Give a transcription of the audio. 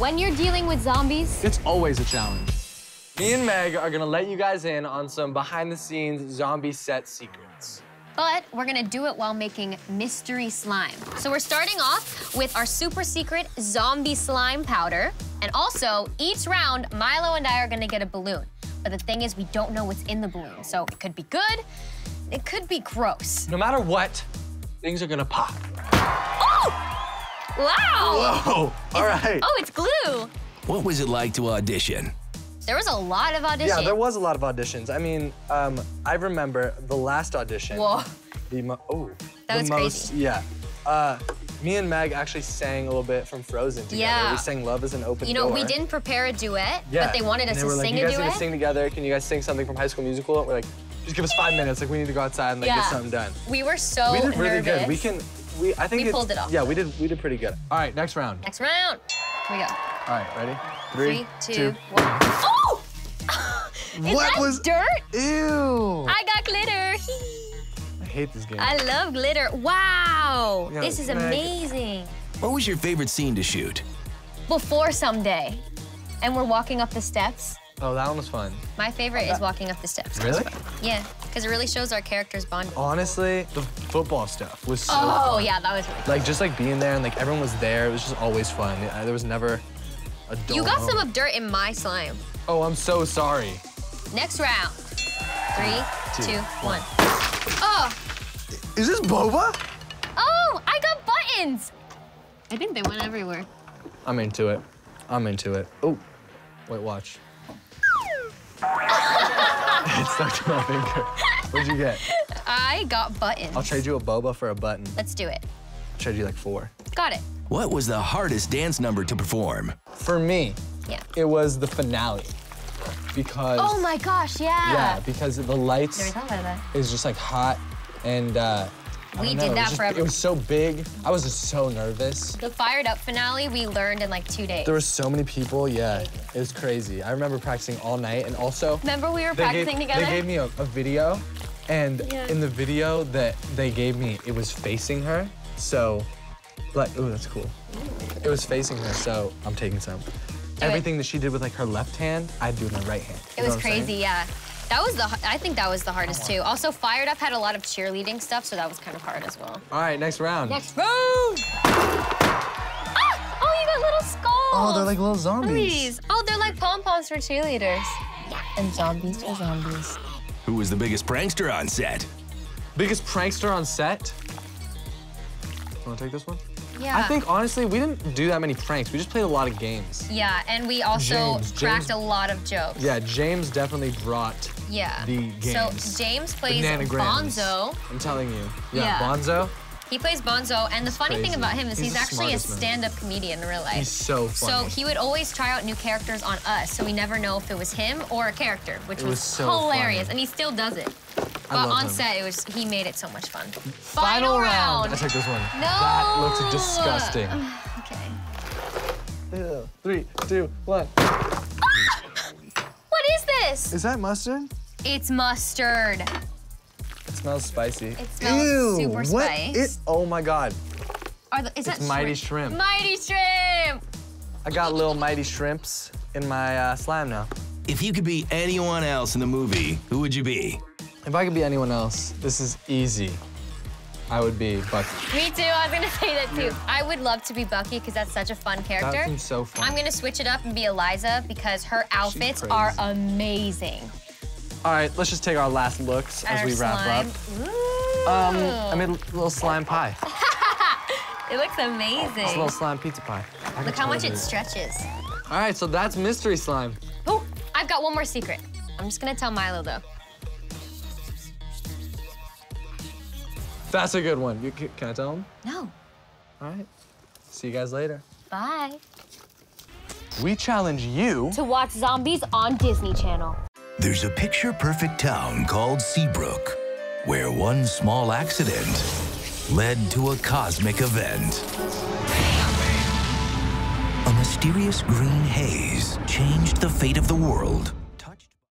When you're dealing with zombies, It's always a challenge. Me and Meg are gonna let you guys in on some behind the scenes zombie set secrets. but we're gonna do it while making mystery slime. So we're starting off with our super secret zombie slime powder. And also, each round, Milo and I are gonna get a balloon. But the thing is, we don't know what's in the balloon. So it could be good, it could be gross. No matter what, things are gonna pop. Wow! Whoa! All right. Oh, it's glue. What was it like to audition? There was a lot of auditions. Yeah, there was a lot of auditions. I mean, um, I remember the last audition. Whoa. The mo- oh, That the was most, crazy. Yeah. Uh, me and Meg actually sang a little bit from Frozen together. Yeah. We sang "Love Is an Open You know, Door." we didn't prepare a duet, Yeah. but they wanted And us they to were like, sing you a guys duet. need to sing together. Can you guys sing something from High School Musical? We're like, just give us five minutes. Like we need to go outside and like yeah. get something done. We were so we did really nervous. good. We can. We I think We pulled it off. Yeah, we did. We did pretty good. All right, next round. Next round. Here we go. All right, ready? Three, two, one. Oh! Is What that was- dirt? Ew! I got glitter. I hate this game. I love glitter. Wow. Yeah, this is Meg. amazing. What was your favorite scene to shoot? Before someday, and we're walking up the steps. Oh, that one was fun. My favorite is walking up the steps. Really? Yeah, because it really shows our characters bond. Honestly, the football stuff was so Oh, fun. yeah, that was really Like just like being there and like everyone was there. It was just always fun. There was never a dull You got some of dirt in my slime. Oh, I'm so sorry. Next round. Three, two, two, one. Oh, Is this boba? oh, I got buttons. I think they went everywhere. I'm into it. I'm into it. Oh, wait, watch. It stuck to my finger. What'd you get? I got buttons. I'll trade you a boba for a button. Let's do it. I'll trade you like four. Got it. What was the hardest dance number to perform? For me, Yeah. it was the finale. Because Oh my gosh, yeah. yeah, because the lights Never thought about that. is just like hot and uh I We did it that forever. It was so big. I was just so nervous. The fired up finale we learned in like two days. There were so many people. Yeah, it was crazy. I remember practicing all night, and also Remember we were practicing gave, together? They gave me a, a video, and Yeah. in the video that they gave me, it was facing her. So, like, oh, that's cool. It was facing her, so I'm taking some. Everything that she did with like her left hand, I do with my right hand. It was crazy, yeah. That was the I think that was the hardest too. Also, Fired Up had a lot of cheerleading stuff, so that was kind of hard as well. All right, next round. Next round. Ah! Oh, you got little skulls. Oh, they're like little zombies. Zombies. Oh, they're like pom poms for cheerleaders. And zombies for zombies. Who was the biggest prankster on set? Biggest prankster on set. Want to take this one? Yeah. I think honestly, we didn't do that many pranks. We just played a lot of games. Yeah, and we also James, cracked James- a lot of jokes. Yeah, James definitely brought Yeah. the games. So James plays Bonzo. I'm telling you. Yeah, Yeah. Bonzo. He plays Bonzo, and the funny thing about him is He's he's, actually a stand-up comedian in real life. He's so funny. So he would always try out new characters on us, so we never know if it was him or a character, which It was, was so hilarious, funny. and he still does it. I But on him. set, it was he made it so much fun. Final round. I take this one. No. That looks disgusting. Okay. Ew. Three, two, one. What is this? Is that mustard? It's mustard. It smells spicy. It smells super what? spiced. It, oh my god. Are the, is that It's mighty shrimp. Mighty shrimp. I got little mighty shrimps in my uh, slime now. If you could be anyone else in the movie, who would you be? If I could be anyone else, this is easy. I would be Bucky. Me too. I was gonna say that too. I would love to be Bucky because that's such a fun character. seems so fun. I'm gonna switch it up and be Eliza because her outfits are amazing. All right, let's just take our last looks And as we wrap slime. up. Ooh. Um, I made a little slime pie. it looks It's a little slime pizza pie. I Look how much totally- it stretches. All right, so that's mystery slime. Oh, I've got one more secret. I'm just gonna tell Milo though. That's a good one. You, can I tell him? No. All right. See you guys later. Bye. We challenge you. To watch zombies on Disney Channel. There's a picture perfect town called Seabrook, where one small accident led to a cosmic event. A mysterious green haze changed the fate of the world